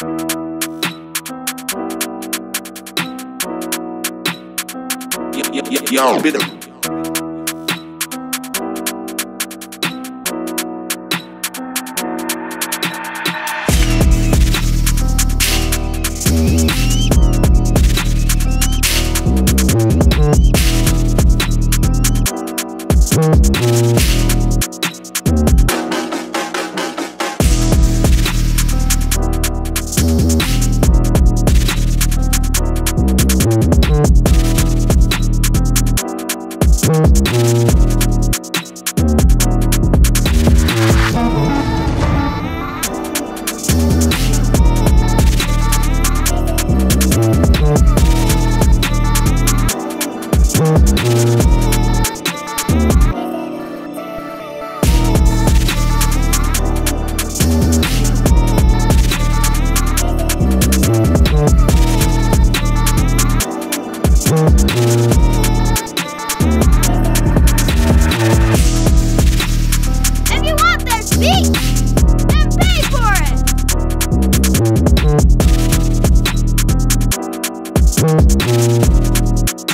Yo, yo, yo, yo. Bitter. If you want this beat, then pay for it. Yo, yo, yo, bitter.